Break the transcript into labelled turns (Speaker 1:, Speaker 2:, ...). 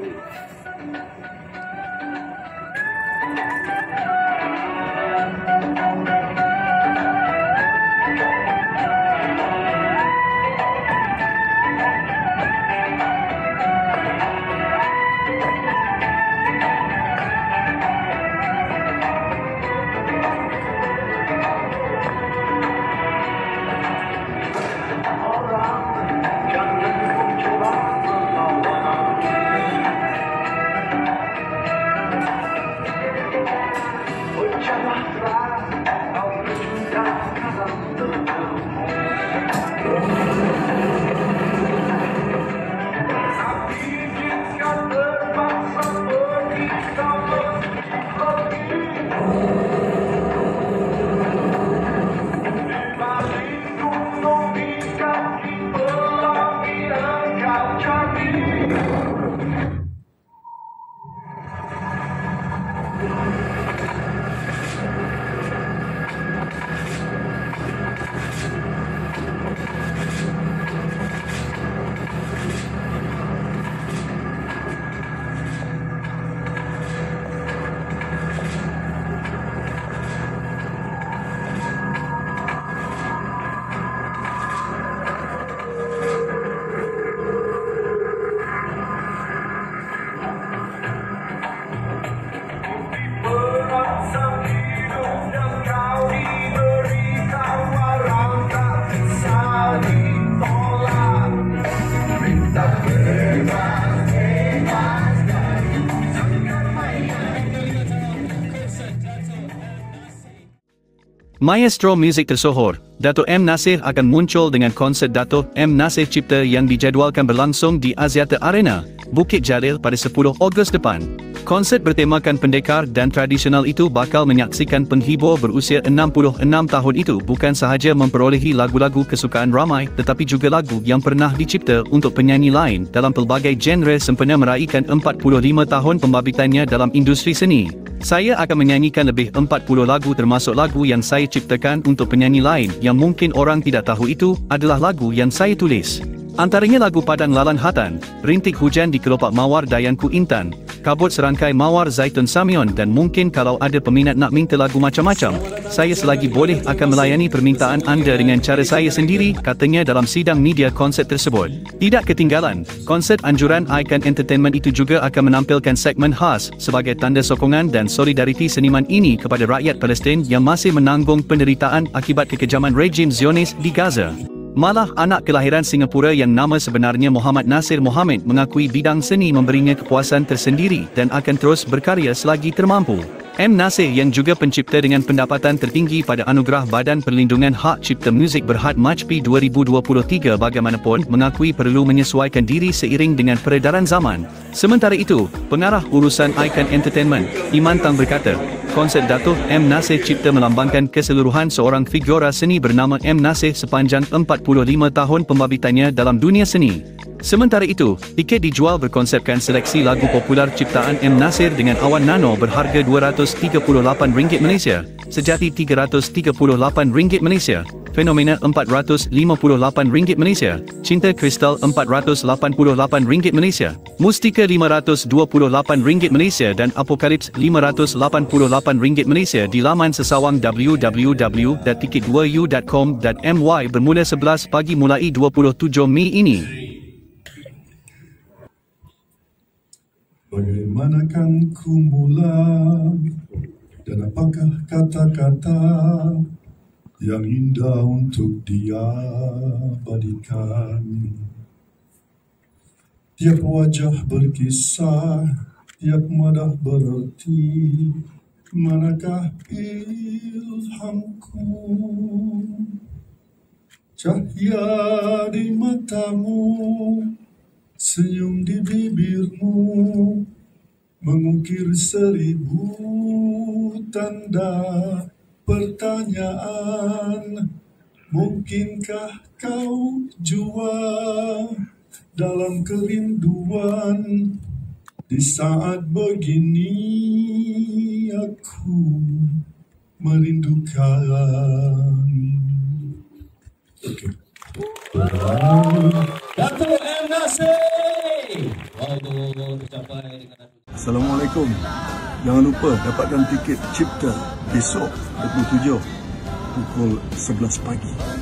Speaker 1: Thank you. Maestro Music tersohor, Dato' M. Nasir akan muncul dengan konsert Dato' M. Nasir Cipta yang dijadualkan berlangsung di Aziata Arena, Bukit Jalil pada 10 Ogos depan. Konsert bertemakan pendekar dan tradisional itu bakal menyaksikan penghibur berusia 66 tahun itu bukan sahaja memperolehi lagu-lagu kesukaan ramai tetapi juga lagu yang pernah dicipta untuk penyanyi lain dalam pelbagai genre sempena meraihkan 45 tahun pembabitannya dalam industri seni. Saya akan menyanyikan lebih 40 lagu termasuk lagu yang saya ciptakan untuk penyanyi lain yang mungkin orang tidak tahu itu adalah lagu yang saya tulis. Antaranya lagu Padang Lalan Hatan, Rintik Hujan di Kelopak Mawar Dayanku Intan, Kabut Serangkai Mawar Zaitun Samion dan mungkin kalau ada peminat nak minta lagu macam-macam, saya selagi boleh akan melayani permintaan anda dengan cara saya sendiri, katanya dalam sidang media konsert tersebut. Tidak ketinggalan, konsert anjuran Icon Entertainment itu juga akan menampilkan segmen khas sebagai tanda sokongan dan solidariti seniman ini kepada rakyat Palestin yang masih menanggung penderitaan akibat kekejaman rejim Zionis di Gaza. Malah anak kelahiran Singapura yang nama sebenarnya Muhammad Nasir Mohammed mengakui bidang seni memberinya kepuasan tersendiri dan akan terus berkarya selagi termampu. M. Nasir yang juga pencipta dengan pendapatan tertinggi pada anugerah Badan Perlindungan Hak Cipta Muzik Berhad MACPI 2023 bagaimanapun mengakui perlu menyesuaikan diri seiring dengan peredaran zaman. Sementara itu, pengarah urusan Icon Entertainment, Iman Tang berkata, konsert Datuk M. Nasir Cipta melambangkan keseluruhan seorang figura seni bernama M. Nasir sepanjang 45 tahun pembabitannya dalam dunia seni. Sementara itu, tiket dijual berkonsepkan seleksi lagu popular ciptaan M. Nasir dengan awan nano berharga RM238 Malaysia, sejati RM338 Malaysia, fenomena RM458 Malaysia, cinta kristal RM488 Malaysia, mustika RM528 Malaysia dan apokalips RM588 Malaysia di laman sesawang www.tiket2u.com.my bermula 11 pagi mulai 27 Mei ini.
Speaker 2: Bagaimanakah ku mula dan apakah kata-kata yang indah untuk diabadikan Tiap wajah berkisah, tiap madah berarti Manakah ilhamku? Cahaya di matamu Senyum di bibirmu mengukir seribu tanda pertanyaan Mungkinkah kau jua dalam kerinduan Di saat begini aku merindukan Okay.
Speaker 3: Dato' M. Nasir!
Speaker 4: Assalamualaikum. Jangan lupa dapatkan tiket Cipta besok 27 pukul 11 pagi.